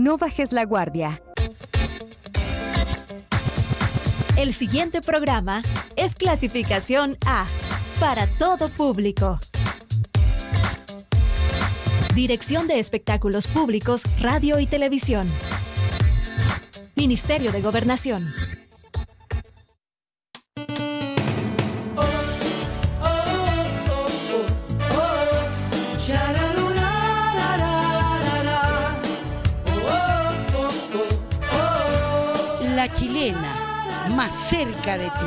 No bajes la guardia. El siguiente programa es clasificación A para todo público. Dirección de Espectáculos Públicos, Radio y Televisión. Ministerio de Gobernación. Chilena, más cerca de ti.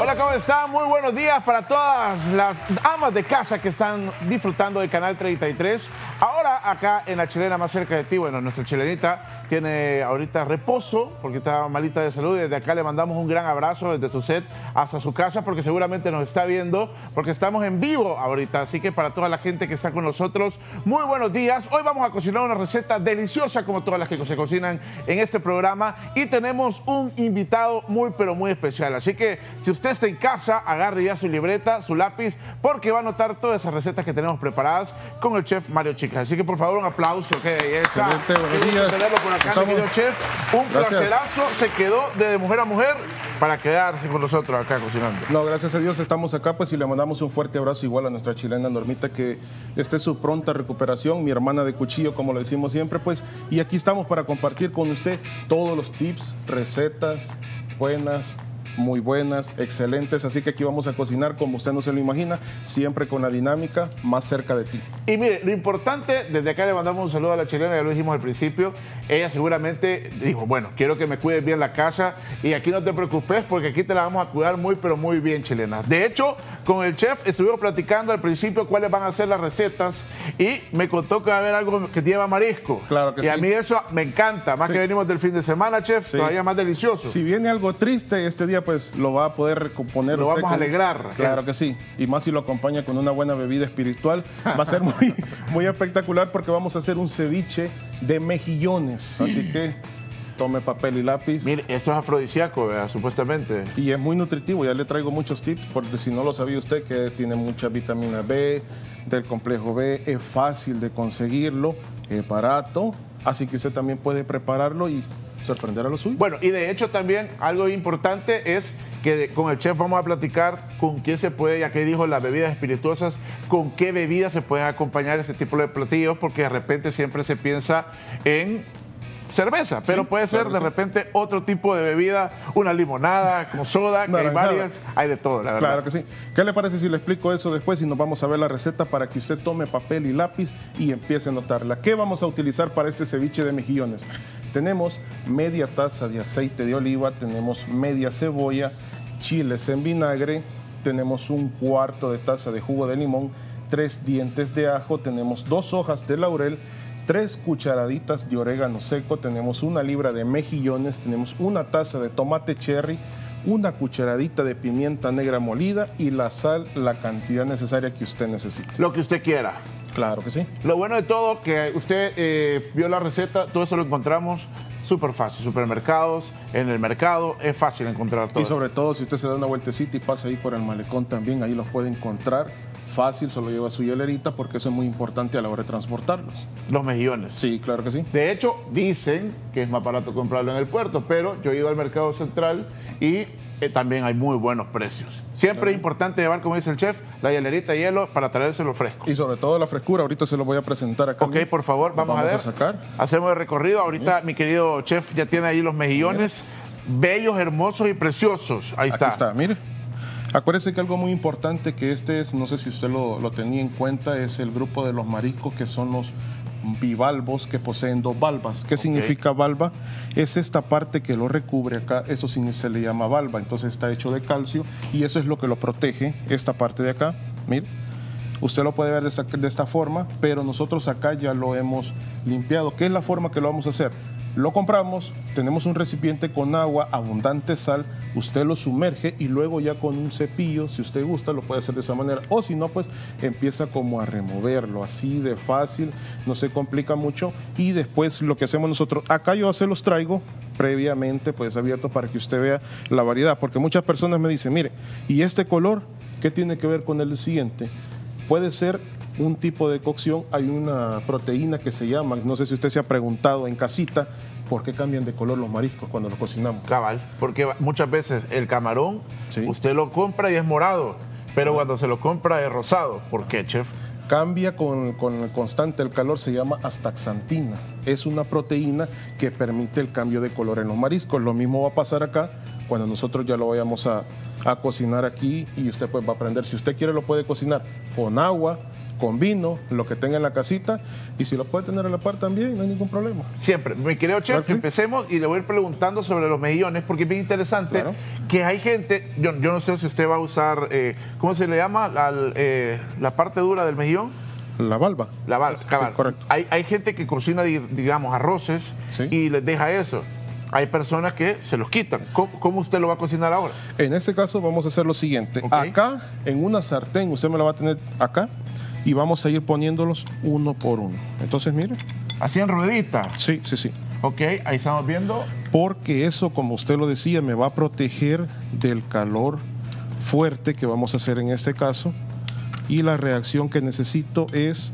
Hola, ¿cómo están? Muy buenos días para todas las amas de casa que están disfrutando del Canal 33. Ahora acá en la chilena más cerca de ti, bueno, nuestra chilenita tiene ahorita reposo porque está malita de salud desde acá le mandamos un gran abrazo desde su set hasta su casa porque seguramente nos está viendo porque estamos en vivo ahorita. Así que para toda la gente que está con nosotros, muy buenos días. Hoy vamos a cocinar una receta deliciosa como todas las que se cocinan en este programa y tenemos un invitado muy pero muy especial. Así que si usted está en casa, agarre ya su libreta, su lápiz porque va a notar todas esas recetas que tenemos preparadas con el chef Mario Chicas. Así que por favor un aplauso. Que Excelente, buenos días. Acá, chef, un placerazo, se quedó de mujer a mujer para quedarse con nosotros acá cocinando. No, gracias a Dios estamos acá, pues y le mandamos un fuerte abrazo igual a nuestra chilena Normita, que esté su pronta recuperación, mi hermana de cuchillo, como le decimos siempre, pues, y aquí estamos para compartir con usted todos los tips, recetas buenas, muy buenas, excelentes, así que aquí vamos a cocinar como usted no se lo imagina, siempre con la dinámica más cerca de ti. Y mire, lo importante, desde acá le mandamos un saludo a la chilena, ya lo dijimos al principio, ella seguramente dijo, bueno, quiero que me cuides bien la casa y aquí no te preocupes porque aquí te la vamos a cuidar muy, pero muy bien, chilena. De hecho, con el chef estuvimos platicando al principio cuáles van a ser las recetas y me contó que va a haber algo que lleva marisco. Claro que y sí. Y a mí eso me encanta, más que venimos del fin de semana, chef, todavía más delicioso. Si viene algo triste este día, pues lo va a poder recomponer. Lo vamos a alegrar. Claro que sí. Y más si lo acompaña con una buena bebida espiritual, va a ser muy, muy espectacular porque vamos a hacer un ceviche de mejillones. Así que tome papel y lápiz. Mire, esto es afrodisíaco, supuestamente. Y es muy nutritivo, ya le traigo muchos tips, porque si no lo sabía usted, que tiene mucha vitamina B, del complejo B, es fácil de conseguirlo, es barato, así que usted también puede prepararlo y sorprender a los suyos. Bueno, y de hecho también algo importante es que con el chef vamos a platicar con qué se puede, ya que dijo las bebidas espirituosas, con qué bebidas se pueden acompañar ese tipo de platillos, porque de repente siempre se piensa en cerveza, pero Sí, puede ser claro de sí. repente otro tipo de bebida, una limonada, como soda, que hay varias, hay de todo, la verdad. Claro que sí. ¿Qué le parece si le explico eso después y nos vamos a ver la receta para que usted tome papel y lápiz y empiece a notarla? ¿Qué vamos a utilizar para este ceviche de mejillones? Tenemos media taza de aceite de oliva, tenemos media cebolla, chiles en vinagre, tenemos un cuarto de taza de jugo de limón, tres dientes de ajo, tenemos dos hojas de laurel, tres cucharaditas de orégano seco, tenemos una libra de mejillones, tenemos una taza de tomate cherry, una cucharadita de pimienta negra molida y la sal, la cantidad necesaria que usted necesite. Lo que usted quiera. Claro que sí. Lo bueno de todo, que usted eh, vio la receta, todo eso lo encontramos súper fácil. Supermercados, en el mercado, es fácil encontrar todo. Y sobre todo si usted se da una vueltecita y pasa ahí por el malecón también, ahí los puede encontrar fácil, solo lleva su hielerita porque eso es muy importante a la hora de transportarlos. Los mejillones. Sí, claro que sí. De hecho, dicen que es más barato comprarlo en el puerto, pero yo he ido al mercado central y eh, también hay muy buenos precios. Siempre es importante llevar, como dice el chef, la hielerita de hielo para traérselo fresco. Y sobre todo la frescura, ahorita se lo voy a presentar acá. Ok, por favor, vamos, Vamos a ver. a sacar. Hacemos el recorrido. Ahorita mi querido chef ya tiene ahí los mejillones, bellos, hermosos y preciosos. Ahí está. Aquí está, mire. Acuérdese que algo muy importante que este es, no sé si usted lo, lo tenía en cuenta, es el grupo de los mariscos que son los bivalvos que poseen dos valvas. ¿Qué significa valva? Es esta parte que lo recubre acá, eso se le llama valva, entonces está hecho de calcio y eso es lo que lo protege, esta parte de acá, mire. Usted lo puede ver de esta, de esta forma, pero nosotros acá ya lo hemos limpiado. ¿Qué es la forma que lo vamos a hacer? Lo compramos, tenemos un recipiente con agua, abundante sal, usted lo sumerge y luego ya con un cepillo, si usted gusta, lo puede hacer de esa manera. O si no, pues empieza como a removerlo, así de fácil, no se complica mucho. Y después lo que hacemos nosotros, acá yo se los traigo previamente, pues abierto para que usted vea la variedad, porque muchas personas me dicen, mire, ¿y este color qué tiene que ver con el siguiente? Puede ser un tipo de cocción, hay una proteína que se llama, no sé si usted se ha preguntado en casita, ¿por qué cambian de color los mariscos cuando los cocinamos? Cabal, porque muchas veces el camarón, Sí. usted lo compra y es morado, pero cuando se lo compra es rosado. ¿Por qué, chef? Cambia con, con el constante el calor, se llama astaxantina. Es una proteína que permite el cambio de color en los mariscos. Lo mismo va a pasar acá cuando nosotros ya lo vayamos a, a cocinar aquí y usted pues va a aprender. Si usted quiere lo puede cocinar con agua, con vino, lo que tenga en la casita y si lo puede tener a la par también, no hay ningún problema. Siempre. Mi querido chef, sí. empecemos y le voy a ir preguntando sobre los mejillones, porque es bien interesante Claro. que hay gente, yo, yo no sé si usted va a usar, eh, ¿cómo se le llama? Al, eh, la parte dura del mejillón. La valva. La Sí, cabal. correcto. Hay, hay gente que cocina, di- digamos, arroces Sí. y les deja eso. Hay personas que se los quitan. ¿Cómo, cómo usted lo va a cocinar ahora? En este caso vamos a hacer lo siguiente. Acá, en una sartén, usted me la va a tener acá y vamos a ir poniéndolos uno por uno. Entonces, mire. Así en ruedita. Sí, sí, sí. Ok, ahí estamos viendo. Porque eso, como usted lo decía, me va a proteger del calor fuerte que vamos a hacer en este caso. Y la reacción que necesito es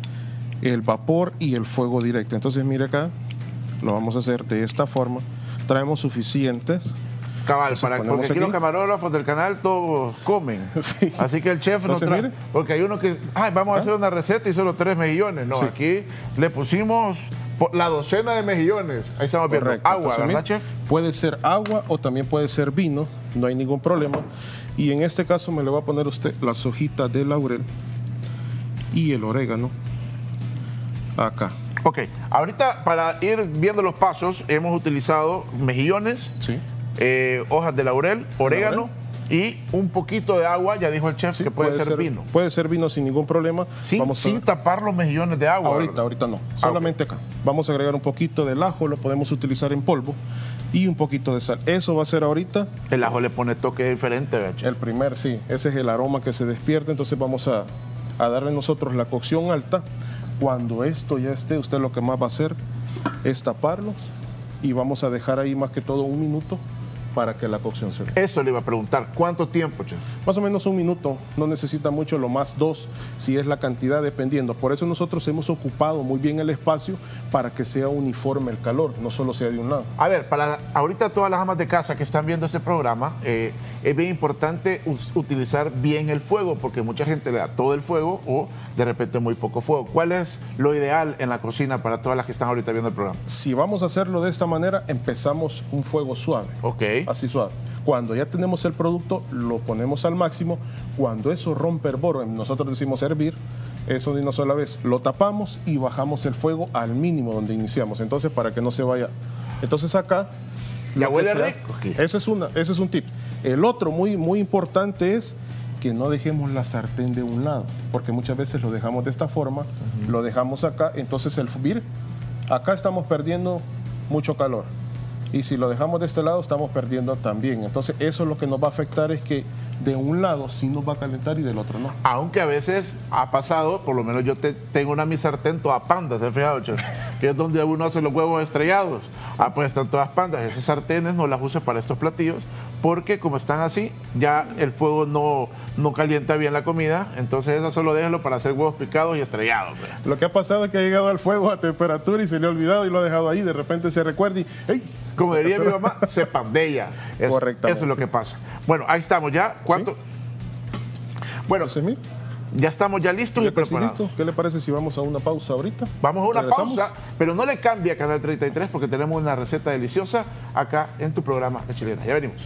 el vapor y el fuego directo. Entonces, mire acá, lo vamos a hacer de esta forma. Traemos suficientes. Cabal, para, porque aquí, aquí. los camarógrafos del canal todos comen. Sí. Así que el chef Entonces, trae. mire. Porque hay uno que, ay, vamos a hacer una receta y solo tres mejillones. No, Sí. aquí le pusimos la docena de mejillones. Ahí estamos viendo. Correcto. Agua, Entonces, ¿verdad, chef? Puede ser agua o también puede ser vino, no hay ningún problema. Y en este caso me le va a poner usted las hojitas de laurel y el orégano acá. Ok, ahorita para ir viendo los pasos, hemos utilizado mejillones, Sí. Eh, hojas de laurel, orégano y un poquito de agua. Ya dijo el chef que puede, ser, vino. Puede ser vino sin ningún problema. Sin, Vamos sin tapar los mejillones de agua. ahorita, ¿verdad? ahorita no. Solamente acá. Vamos a agregar un poquito del ajo, lo podemos utilizar en polvo y un poquito de sal. Eso va a ser ahorita El ajo le pone toque diferente, ¿verdad, el primer, sí. Ese es el aroma que se despierta. Entonces vamos a, a darle nosotros la cocción alta. Cuando esto ya esté, usted lo que más va a hacer es taparlos y vamos a dejar ahí más que todo un minuto para que la cocción se. Eso le iba a preguntar. ¿Cuánto tiempo, chef? Más o menos un minuto, no necesita mucho, lo más dos, si es la cantidad, dependiendo. Por eso nosotros hemos ocupado muy bien el espacio para que sea uniforme el calor, no solo sea de un lado. A ver, para ahorita todas las amas de casa que están viendo este programa, eh, es bien importante utilizar bien el fuego, porque mucha gente le da todo el fuego o de repente muy poco fuego. ¿Cuál es lo ideal en la cocina para todas las que están ahorita viendo el programa? Si vamos a hacerlo de esta manera, empezamos un fuego suave. Ok. Así suave. Cuando ya tenemos el producto, lo ponemos al máximo. Cuando eso rompe hervor, nosotros decimos hervir, eso de una sola vez, lo tapamos y bajamos el fuego al mínimo donde iniciamos. Entonces, para que no se vaya. Entonces acá. Que huele rico. Ese es, una, ese es un tip. El otro muy, muy importante es que no dejemos la sartén de un lado, porque muchas veces lo dejamos de esta forma, lo dejamos acá, entonces el mire, acá estamos perdiendo mucho calor. Y si lo dejamos de este lado, estamos perdiendo también. Entonces, eso es lo que nos va a afectar es que de un lado sí nos va a calentar y del otro no. Aunque a veces ha pasado, por lo menos yo te- tengo una mi sartén toda panda, ¿se ha fijado? Que es donde uno hace los huevos estrellados. Ah, pues están todas pandas. Esas sartenes no las uso para estos platillos porque como están así, ya el fuego no, no calienta bien la comida. Entonces eso solo déjalo para hacer huevos picados y estrellados. pues. Lo que ha pasado es que ha llegado al fuego a temperatura y se le ha olvidado y lo ha dejado ahí. De repente se recuerda y ¡ey! Como diría mi mamá, se pandella. Eso, Correctamente. eso es lo que pasa. Bueno, ahí estamos ya. ¿Cuánto? Bueno, mire, ya estamos ya listos y ya preparados. listo. ¿Qué le parece si vamos a una pausa ahorita? Vamos a una ¿Regresamos? pausa, pero no le cambia a Canal 33 porque tenemos una receta deliciosa acá en tu programa La Chilena. Ya venimos.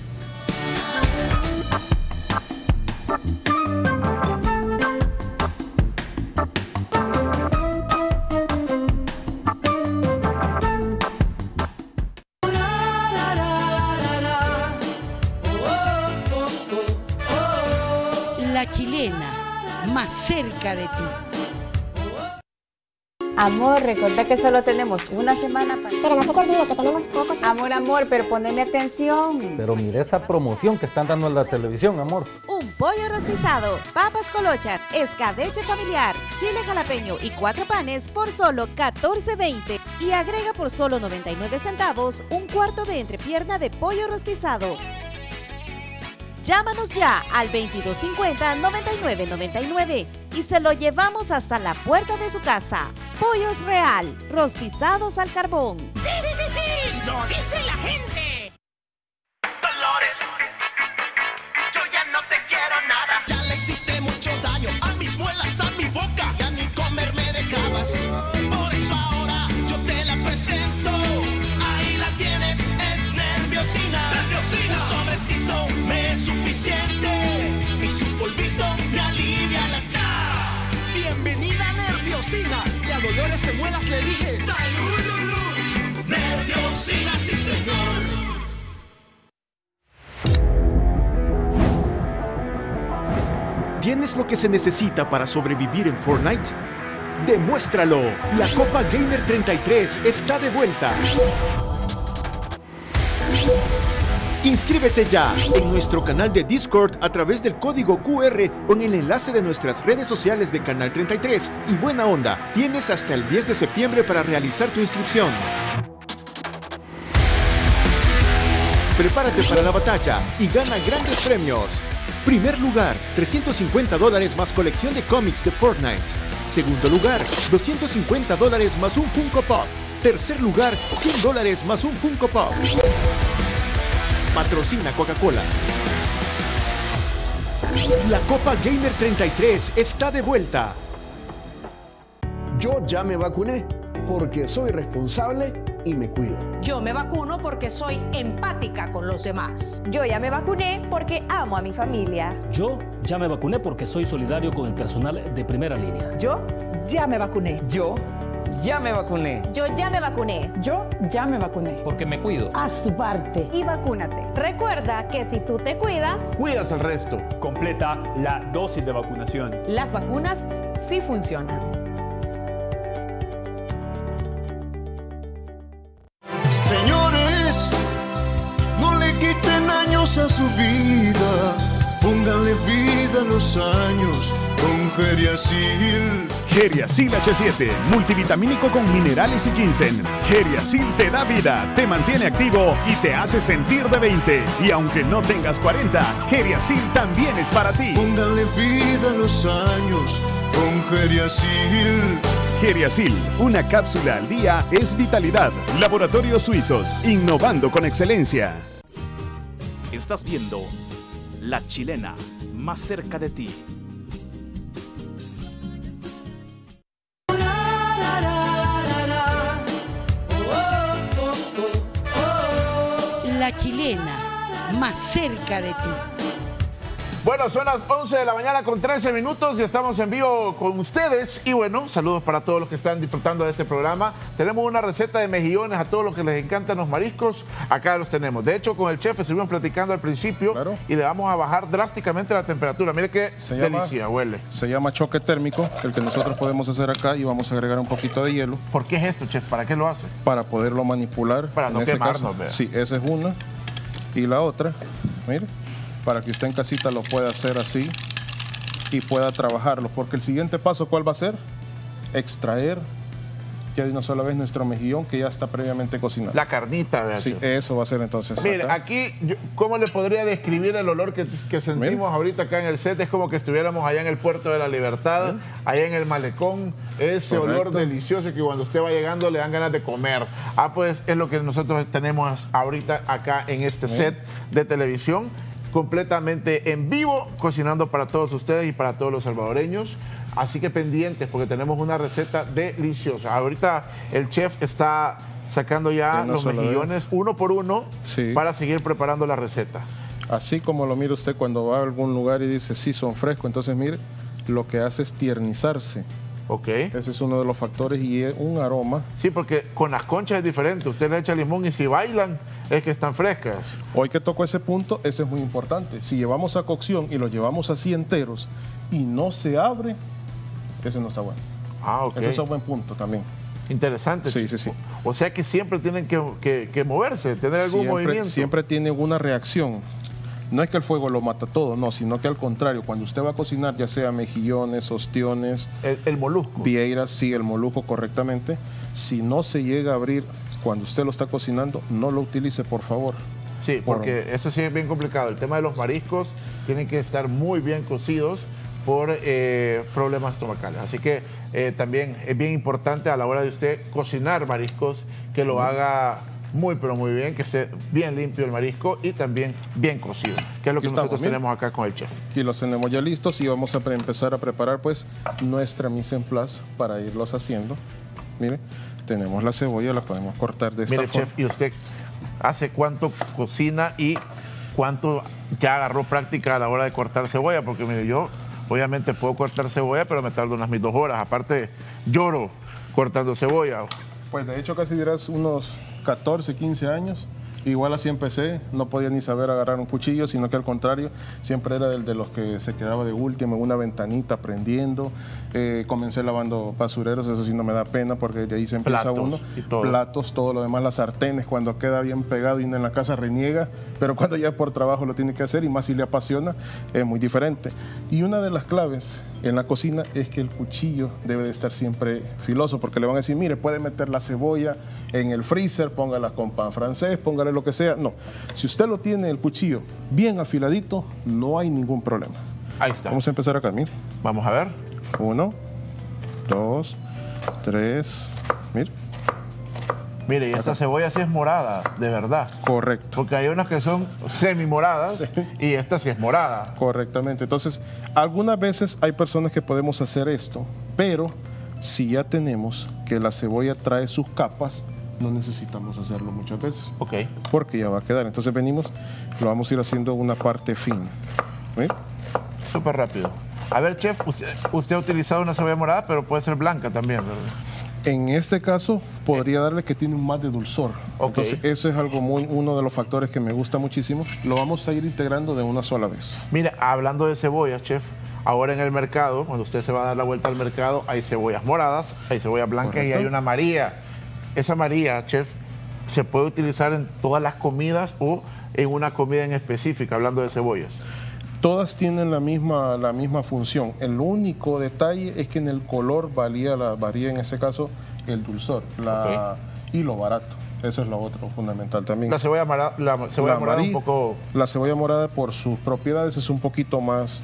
Cerca de ti. Amor, recuerda que solo tenemos una semana para... Pero no se te olvide que tenemos pocos. Amor, amor, pero poneme atención. Pero mire esa promoción que están dando en la televisión, amor. Un pollo rostizado, papas colochas, escabeche familiar, chile jalapeño y cuatro panes por solo 14.20 y agrega por solo 99 centavos un cuarto de entrepierna de pollo rostizado. Llámanos ya al 2250 9999 y se lo llevamos hasta la puerta de su casa. Pollos Real, rostizados al carbón. ¡Sí, sí, sí, sí! ¡Lo dice la gente! Dolores, yo ya no te quiero nada. Ya le hiciste mucho daño a nerviosina. Nerviosina. Un sobrecito me es suficiente. Y su polvito me alivia las ya. Bienvenida nerviosina. Y a dolores de muelas le dije. ¡Salud! Nerviosina, sí señor. ¿Tienes lo que se necesita para sobrevivir en Fortnite? ¡Demuéstralo! La Copa Gamer 33 está de vuelta. Inscríbete ya en nuestro canal de Discord a través del código QR o en el enlace de nuestras redes sociales de Canal 33. Y buena onda, tienes hasta el 10 de septiembre para realizar tu inscripción. Prepárate para la batalla y gana grandes premios. Primer lugar, 350 dólares más colección de cómics de Fortnite. Segundo lugar, 250 dólares más un Funko Pop. Tercer lugar, 100 dólares más un Funko Pop. Patrocina Coca-Cola. La Copa Gamer 33 está de vuelta. Yo ya me vacuné porque soy responsable y me cuido. Yo me vacuno porque soy empática con los demás. Yo ya me vacuné porque amo a mi familia. Yo ya me vacuné porque soy solidario con el personal de primera línea. Yo ya me vacuné. Yo ya me vacuné. Yo ya me vacuné. Yo ya me vacuné. Porque me cuido. Haz tu parte. Y vacúnate. Recuerda que si tú te cuidas, Cuidas al resto. Completa la dosis de vacunación. Las vacunas sí funcionan. Señores, no le quiten años a su vida. Pónganle vida a los años con Geriasil. Geriasil H7, multivitamínico con minerales y ginseng. Geriasil te da vida, te mantiene activo y te hace sentir de 20. Y aunque no tengas 40, Geriasil también es para ti. Pónganle vida a los años con Geriasil. Geriasil, una cápsula al día es vitalidad. Laboratorios Suizos, innovando con excelencia. Estás viendo La Chilena, más cerca de ti. La chilena, más cerca de ti. Bueno, son las 11 de la mañana con 13 minutos y estamos en vivo con ustedes. Y bueno, saludos para todos los que están disfrutando de este programa. Tenemos una receta de mejillones a todos los que les encantan los mariscos. Acá los tenemos. De hecho, con el chef estuvimos platicando al principio y le vamos a bajar drásticamente la temperatura. Mire qué Se llama- delicia huele. Se llama choque térmico, el que nosotros podemos hacer acá y vamos a agregar un poquito de hielo. ¿Por qué es esto, chef? ¿Para qué lo hace? Para poderlo manipular. Para no En ese quemarnos, caso, vea. Sí, esa es una. Y la otra, mire, para que usted en casita lo pueda hacer así y pueda trabajarlo. Porque el siguiente paso, ¿cuál va a ser? Extraer ya de una sola vez nuestro mejillón que ya está previamente cocinado. La carnita, vea, Sí, eso va a ser entonces. Mire, acá. aquí, yo- ¿cómo le podría describir el olor que, que sentimos ahorita acá en el set? Es como que estuviéramos allá en el Puerto de la Libertad, allá en el Malecón, ese olor delicioso que cuando usted va llegando le dan ganas de comer. Ah, pues es lo que nosotros tenemos ahorita acá en este set de televisión, completamente en vivo, cocinando para todos ustedes y para todos los salvadoreños. Así que pendientes porque tenemos una receta deliciosa. Ahorita el chef está sacando ya los vez. mejillones uno por uno Sí. para seguir preparando la receta. Así como lo mira usted cuando va a algún lugar y dice, sí, son frescos, entonces mire, lo que hace es tiernizarse. Ok. Ese es uno de los factores y es un aroma. Sí, porque con las conchas es diferente. Usted le echa limón y si bailan es que están frescas. Hoy que tocó ese punto, ese es muy importante. Si llevamos a cocción y los llevamos así enteros y no se abre, ese no está bueno. Ah, ok. Ese es un buen punto también. Interesante. Sí, sí, sí. O sea que siempre tienen que, que- que moverse, tener algún siempre, movimiento. siempre tiene una reacción. No es que el fuego lo mata todo, no, sino que al contrario, cuando usted va a cocinar, ya sea mejillones, ostiones, el, el molusco, vieiras, sí, el molusco correctamente, si no se llega a abrir cuando usted lo está cocinando, no lo utilice, por favor. Sí, Por- porque eso sí es bien complicado. El tema de los mariscos tienen que estar muy bien cocidos por eh, problemas estomacales. Así que eh, también es bien importante a la hora de usted cocinar mariscos que lo haga muy pero muy bien, que esté bien limpio el marisco y también bien cocido, que es lo que nosotros tenemos acá con el chef. Aquí los tenemos ya listos y vamos a empezar a preparar pues nuestra mise en place para irlos haciendo. Mire, tenemos la cebolla, la podemos cortar de esta Mire, forma. chef, ¿y usted hace cuánto cocina y cuánto ya agarró práctica a la hora de cortar cebolla? Porque mire, yo obviamente puedo cortar cebolla, pero me tardo unas mis dos horas. Aparte, lloro cortando cebolla. Pues de hecho casi dirás unos 14, 15 años. Igual así empecé, no podía ni saber agarrar un cuchillo, sino que al contrario, siempre era el de los que se quedaba de último en una ventanita aprendiendo. Eh, comencé lavando basureros, eso sí no me da pena porque de ahí se empieza Platos uno. y todo. Platos, todo lo demás, las sartenes, cuando queda bien pegado y uno en la casa reniega, pero cuando ya por trabajo lo tiene que hacer y más si le apasiona, es muy diferente. Y una de las claves en la cocina es que el cuchillo debe de estar siempre filoso, porque le van a decir, mire, puede meter la cebolla en el freezer, póngala con pan francés, póngale lo que sea. No, si usted lo tiene el cuchillo bien afiladito, no hay ningún problema. Ahí está. Vamos a empezar acá, mire. Vamos a ver. Uno, dos, tres, mire. Mire, y esta cebolla sí es morada, de verdad. Correcto. Porque hay unas que son semi-moradas y esta sí es morada. Correctamente. Entonces, algunas veces hay personas que podemos hacer esto, pero si ya tenemos que la cebolla trae sus capas, no necesitamos hacerlo muchas veces. Ok. Porque ya va a quedar. Entonces venimos, lo vamos a ir haciendo una parte fina. ¿Ve? Súper rápido. A ver, chef, usted, usted ha utilizado una cebolla morada, pero puede ser blanca también, ¿verdad? En este caso, podría darle que tiene un más de dulzor. Entonces, eso es algo muy, uno de los factores que me gusta muchísimo. Lo vamos a ir integrando de una sola vez. Mira, hablando de cebolla, chef, ahora en el mercado, cuando usted se va a dar la vuelta al mercado, hay cebollas moradas, hay cebollas blancas y Correcto. hay una María. Esa María, chef, se puede utilizar en todas las comidas o en una comida en específica, hablando de cebollas. Todas tienen la misma, la misma función. El único detalle es que en el color varía, la, varía en este caso el dulzor la- y lo barato. Eso es lo otro fundamental también. La cebolla, mara- la cebolla La morada un poco... La cebolla morada por sus propiedades es un poquito más,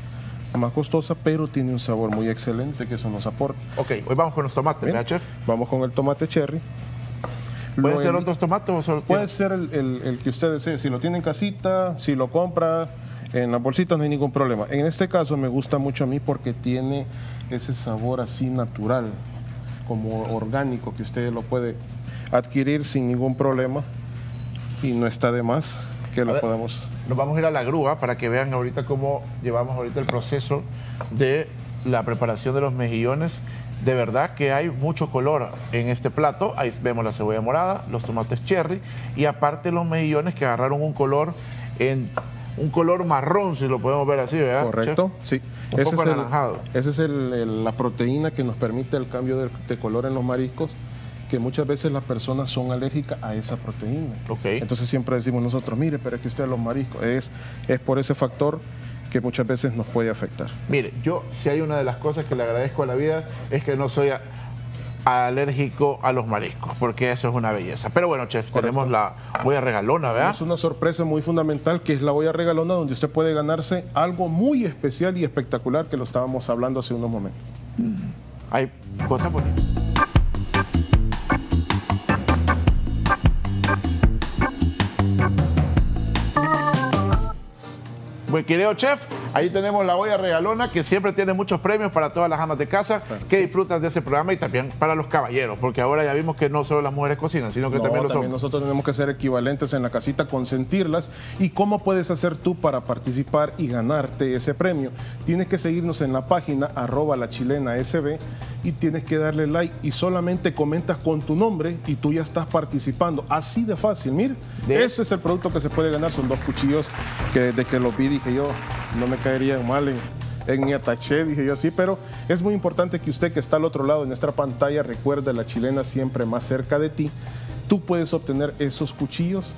más costosa, pero tiene un sabor muy excelente que eso nos aporta. Ok, hoy vamos con los tomates, Bien, ¿verdad, chef? Vamos con el tomate cherry. ¿Pueden Lo ser otros tomates Puede ser el, el- el que usted desee. Si lo tiene en casita, si lo compra en las bolsitas, no hay ningún problema. En este caso me gusta mucho a mí porque tiene ese sabor así natural, como orgánico, que usted lo puede adquirir sin ningún problema y no está de más que lo podamos... Nos vamos a ir a la grúa para que vean ahorita cómo llevamos ahorita el proceso de la preparación de los mejillones. De verdad que hay mucho color en este plato. Ahí vemos la cebolla morada, los tomates cherry y aparte los mejillones que agarraron un color en un color marrón, si lo podemos ver así, ¿verdad? Correcto, chef? sí. Un Ese poco es, el- anaranjado. esa es el- el- la proteína que nos permite el cambio de, de color en los mariscos, que muchas veces las personas son alérgicas a esa proteína. Entonces siempre decimos nosotros, mire, pero es que usted los mariscos, es, es por ese factor que muchas veces nos puede afectar. Mire, yo si hay una de las cosas que le agradezco a la vida es que no soy a- alérgico a los mariscos, porque eso es una belleza. Pero bueno, chef, tenemos la olla regalona, ¿verdad? Es una sorpresa muy fundamental que es la olla regalona donde usted puede ganarse algo muy especial y espectacular que lo estábamos hablando hace unos momentos. Hay cosas bonitas. Querido chef, ahí tenemos la olla regalona que siempre tiene muchos premios para todas las amas de casa que disfrutan de ese programa y también para los caballeros, porque ahora ya vimos que no solo las mujeres cocinan, sino que No, también los también hombres. nosotros tenemos que ser equivalentes en la casita, consentirlas. ¿Y cómo puedes hacer tú para participar y ganarte ese premio? Tienes que seguirnos en la página arroba la chilena SB y tienes que darle like y solamente comentas con tu nombre y tú ya estás participando. Así de fácil, mire. Ese es el producto que se puede ganar. Son dos cuchillos que desde que los vi dije yo, no me caerían mal en, en mi ataché, dije yo sí, pero es muy importante que usted que está al otro lado de nuestra pantalla recuerde la chilena siempre más cerca de ti. Tú puedes obtener esos cuchillos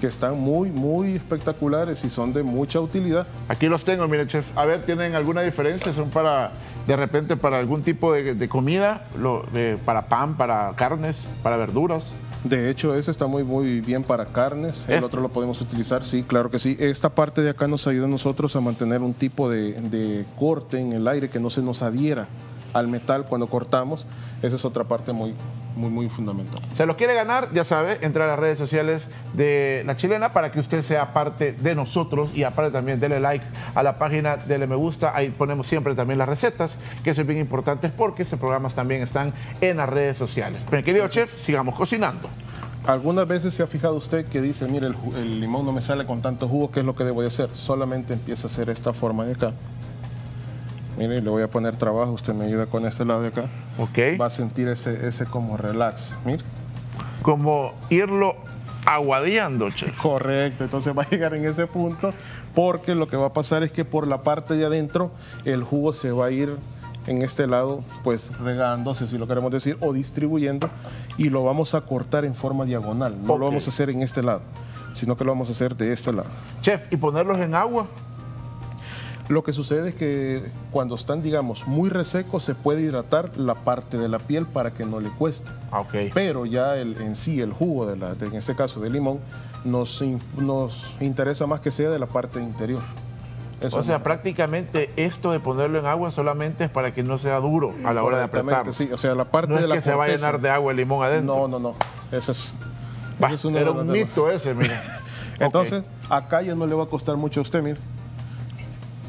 que están muy, muy espectaculares y son de mucha utilidad. Aquí los tengo, mire chef. A ver, ¿tienen alguna diferencia? ¿Son para, de repente, para algún tipo de, de comida? Lo- de- ¿Para pan, para carnes, para verduras? De hecho, ese está muy, muy bien para carnes. El ¿Este? otro lo podemos utilizar, sí, claro que sí. Esta parte de acá nos ayuda a nosotros a mantener un tipo de, de corte en el aire que no se nos adhiera al metal cuando cortamos. Esa es otra parte muy, muy, muy fundamental. Se lo quiere ganar, ya sabe, entra a las redes sociales de La Chilena para que usted sea parte de nosotros y aparte también dele like a la página, dele me gusta, ahí ponemos siempre también las recetas, que eso es bien importante porque estos programas también están en las redes sociales. Pero querido chef, sigamos cocinando. Algunas veces se ha fijado usted que dice, mire, el, el limón no me sale con tanto jugo, ¿qué es lo que debo de hacer? Solamente empieza a hacer esta forma de acá. Mire, le voy a poner trabajo, usted me ayuda con este lado de acá. Ok. Va a sentir ese, ese como relax, mire. Como irlo aguadeando, chef. Correcto, entonces va a llegar en ese punto porque lo que va a pasar es que por la parte de adentro el jugo se va a ir en este lado, pues regándose, si lo queremos decir, o distribuyendo y lo vamos a cortar en forma diagonal. No lo vamos a hacer en este lado, sino que lo vamos a hacer de este lado. Chef, ¿y ponerlos en agua? Lo que sucede es que cuando están, digamos, muy resecos, se puede hidratar la parte de la piel para que no le cueste. Ah, ok. Pero ya el, en sí, el jugo, de la, de- en este caso de limón, nos, in- nos interesa más que sea de la parte interior. Eso o sea, no- prácticamente esto de ponerlo en agua solamente es para que no sea duro a la hora de apretarlo. Sí, o sea, la parte no es de la que se va a corteza- llenar de agua el limón adentro. No, no, no. Ese es, Va, ese es uno era de un mito ese, mira. Entonces, acá ya no le va a costar mucho a usted, mire.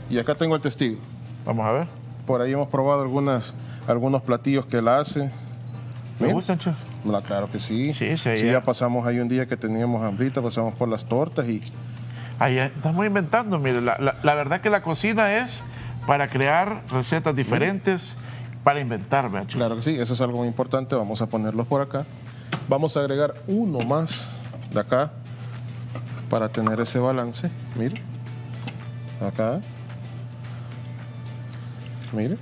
Y acá tengo el testigo. Vamos a ver. Por ahí hemos probado algunas, algunos platillos que la hace. ¿Me gustan, chef? No, claro que sí. Sí, sí, Sí, ya. pasamos ahí un día que teníamos hambrita, pasamos por las tortas y Ahí estamos inventando, mire, la, la- la verdad que la cocina es para crear recetas diferentes, para inventar, ¿verdad? Claro que sí, eso es algo muy importante. Vamos a ponerlos por acá. Vamos a agregar uno más de acá para tener ese balance. Mire. Acá. Mire.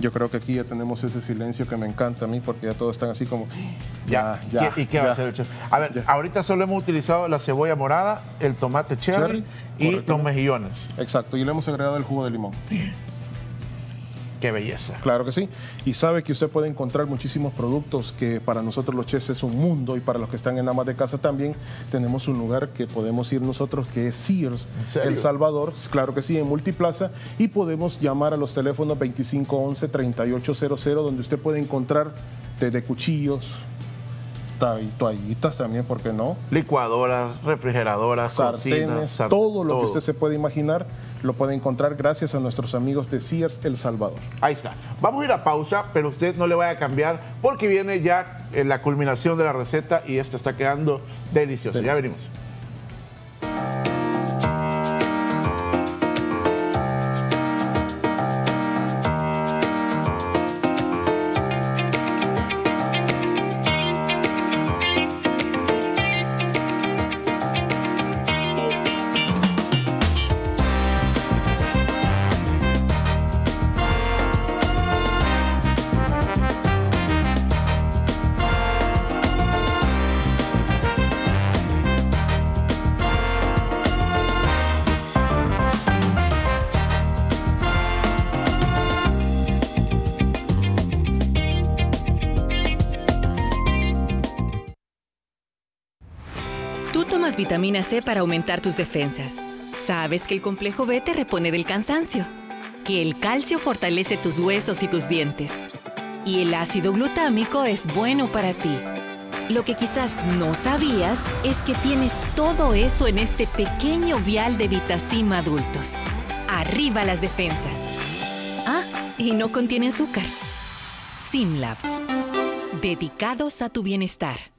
Yo creo que aquí ya tenemos ese silencio que me encanta a mí porque ya todos están así como... Ya, ya. ¿Qué- ¿Y qué va ya. a hacer el chef? A ver, ahorita solo hemos utilizado la cebolla morada, el tomate cherry, Cherry, y correcto. los mejillones. Exacto, y le hemos agregado el jugo de limón. Qué belleza. Claro que sí. Y sabe que usted puede encontrar muchísimos productos que para nosotros los chefs es un mundo y para los que están en amas de casa también tenemos un lugar que podemos ir nosotros que es Sears? El Salvador, claro que sí, en Multiplaza y podemos llamar a los teléfonos 2511-3800 donde usted puede encontrar desde cuchillos, toallitas también, ¿por qué no? Licuadoras, refrigeradoras, sartenes, cocinas, todo lo que usted se puede imaginar lo puede encontrar gracias a nuestros amigos de Sears El Salvador. Ahí está. Vamos a ir a pausa, pero usted no le vaya a cambiar porque viene ya eh, la culminación de la receta y esto está quedando delicioso. Ya venimos. Para aumentar tus defensas. Sabes que el complejo B te repone del cansancio, que el calcio fortalece tus huesos y tus dientes. Y el ácido glutámico es bueno para ti. Lo que quizás no sabías es que tienes todo eso en este pequeño vial de Vitacima adultos. Arriba las defensas. Ah, y no contiene azúcar. Simlab. Dedicados a tu bienestar.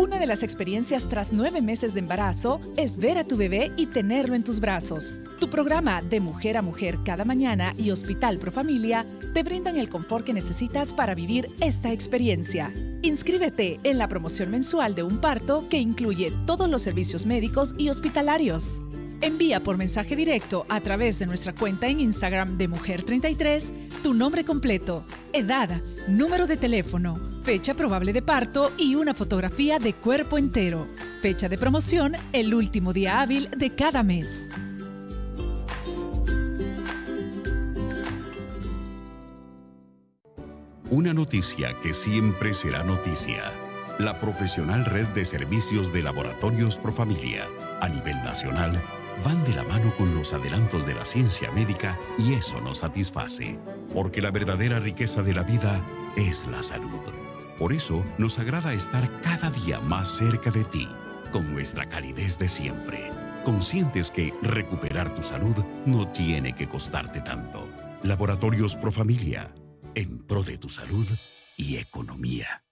Una de las experiencias tras nueve meses de embarazo es ver a tu bebé y tenerlo en tus brazos. Tu programa de Mujer a Mujer cada mañana y Hospital Pro Familia te brindan el confort que necesitas para vivir esta experiencia. Inscríbete en la promoción mensual de un parto que incluye todos los servicios médicos y hospitalarios. Envía por mensaje directo a través de nuestra cuenta en Instagram de Mujer33 tu nombre completo, edad, número de teléfono, fecha probable de parto y una fotografía de cuerpo entero. Fecha de promoción el último día hábil de cada mes. Una noticia que siempre será noticia. La profesional red de servicios de laboratorios Profamilia a nivel nacional van de la mano con los adelantos de la ciencia médica y eso nos satisface, porque la verdadera riqueza de la vida es la salud. Por eso nos agrada estar cada día más cerca de ti, con nuestra calidez de siempre, conscientes que recuperar tu salud no tiene que costarte tanto. Laboratorios Profamilia, en pro de tu salud y economía.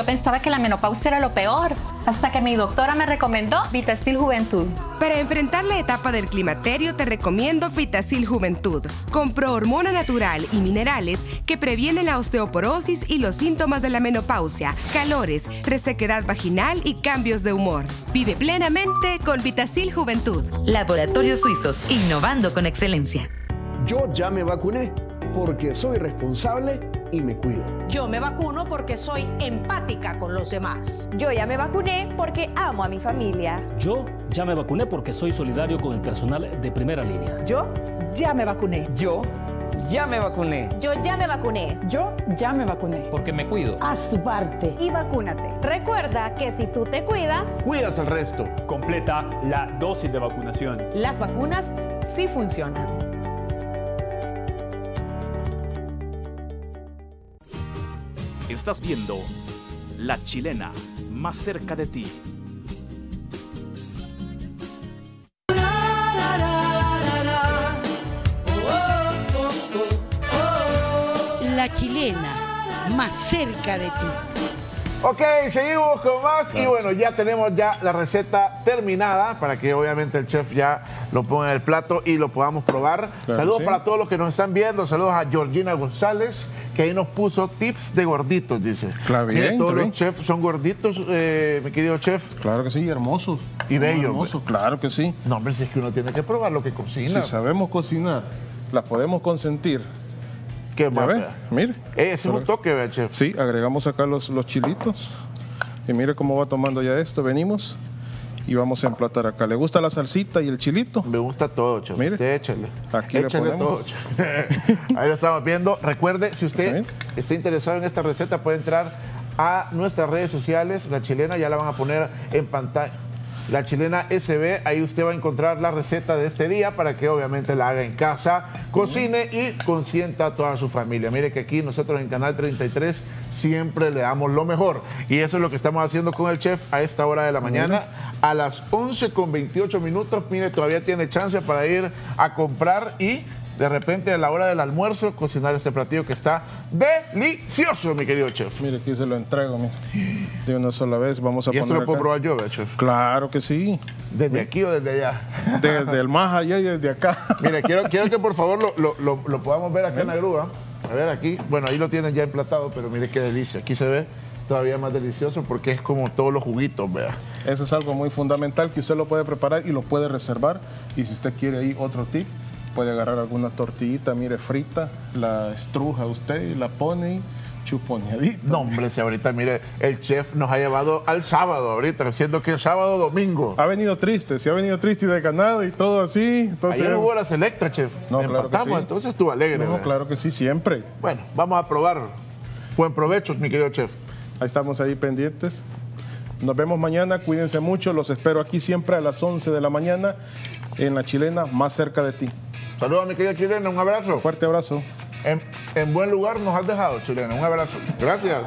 Yo pensaba que la menopausia era lo peor, hasta que mi doctora me recomendó Vitacil Juventud. Para enfrentar la etapa del climaterio te recomiendo Vitacil Juventud, con prohormona natural y minerales que previenen la osteoporosis y los síntomas de la menopausia, calores, resequedad vaginal y cambios de humor. Vive plenamente con Vitacil Juventud. Laboratorios Suizos, innovando con excelencia. Yo ya me vacuné porque soy responsable y me cuido. Yo me vacuno porque soy empática con los demás. Yo ya me vacuné porque amo a mi familia. Yo ya me vacuné porque soy solidario con el personal de primera línea. Yo ya me vacuné. Yo ya me vacuné. Yo ya me vacuné. Yo ya me vacuné. Porque me cuido. Haz tu parte. Y vacúnate. Recuerda que si tú te cuidas, Cuidas al resto. Completa la dosis de vacunación. Las vacunas sí funcionan. Estás viendo La Chilena, más cerca de ti. La chilena, más cerca de ti. Ok, seguimos con más y bueno, ya tenemos ya la receta terminada para que obviamente el chef ya lo ponga en el plato y lo podamos probar. Claro, saludos sí. para todos los que nos están viendo, saludos a Georgina González que ahí nos puso tips de gorditos, dice. Claro, Mire, bien, todos está los bien. chefs son gorditos, eh, mi querido chef. Claro que sí, hermosos. Y bellos. Hermosos, claro que sí. No, hombre, si es que uno tiene que probar lo que cocina. Si sabemos cocinar, las podemos consentir. ¿Qué Ya más? ve, vea? mire. Eh, ese es un toque, vea, chef. Sí, agregamos acá los, los chilitos. Y mire cómo va tomando ya esto. Venimos y vamos a emplatar acá. ¿Le gusta la salsita y el chilito? Me gusta todo, chef. Mire. Usted échale. Aquí le Échale ponemos. todo. Ahí lo estamos viendo. Recuerde, si usted está interesado en esta receta, puede entrar a nuestras redes sociales. La chilena ya la van a poner en pantalla. La chilena SB, ahí usted va a encontrar la receta de este día para que obviamente la haga en casa, cocine y consienta a toda su familia. Mire que aquí nosotros en Canal 33 siempre le damos lo mejor. Y eso es lo que estamos haciendo con el chef a esta hora de la mañana. A las 11 con 28 minutos, mire, todavía tiene chance para ir a comprar y de repente a la hora del almuerzo cocinar este platillo que está delicioso, mi querido chef. Mire, aquí se lo entrego. mire. De una sola vez vamos a Y esto lo puedo acá. probar yo, ¿ve, chef. Claro que sí. ¿Desde aquí o desde allá? Desde el más allá y desde acá. Mire, quiero, quiero que por favor lo, lo- lo- lo podamos ver acá en la grúa. A ver, aquí. Bueno, ahí lo tienen ya emplatado, pero mire qué delicia. Aquí se ve todavía más delicioso porque es como todos los juguitos, vea. Eso es algo muy fundamental que usted lo puede preparar y lo puede reservar. Y si usted quiere ahí otro tip, puede agarrar alguna tortillita, mire, frita, la estruja usted y la pone y chuponeadita. No, hombre, si ahorita, mire, el chef nos ha llevado al sábado, ahorita, siendo que es sábado, domingo. Ha venido triste, si ha venido triste y desganado y todo así. Entonces, Ayer hubo la selecta, chef. No, claro que sí. entonces estuvo alegre. No, claro que sí, siempre. Bueno, vamos a probar. Buen provecho, mi querido chef. Ahí estamos ahí pendientes. Nos vemos mañana, cuídense mucho, los espero aquí siempre a las 11 de la mañana en la chilena, más cerca de ti. Saludos, mi querida chilena, un abrazo. Fuerte abrazo. En, en buen lugar nos has dejado, chilena. Un abrazo. Gracias.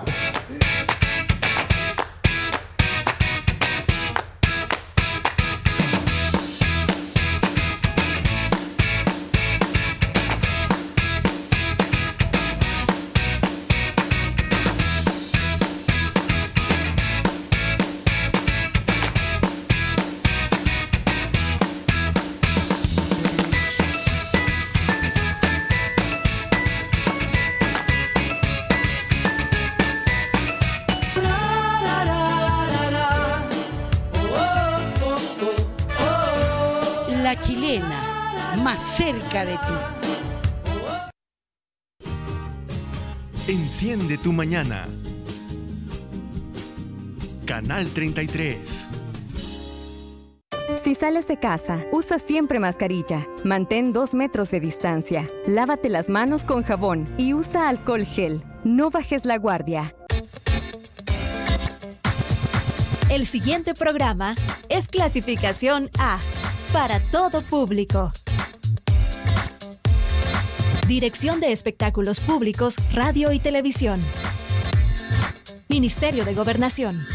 Más cerca de ti. Enciende tu mañana. Canal 33. Si sales de casa, usa siempre mascarilla. Mantén dos metros de distancia. Lávate las manos con jabón y usa alcohol gel. No bajes la guardia. El siguiente programa es clasificación A, para todo público. Dirección de Espectáculos Públicos, Radio y Televisión. Ministerio de Gobernación.